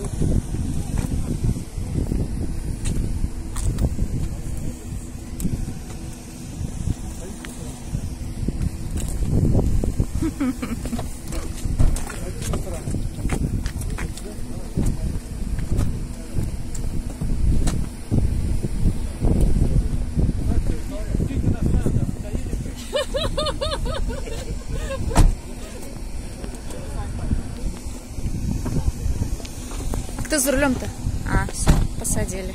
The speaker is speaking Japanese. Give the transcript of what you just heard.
フフフフ。кто за рулем-то? А, все, посадили.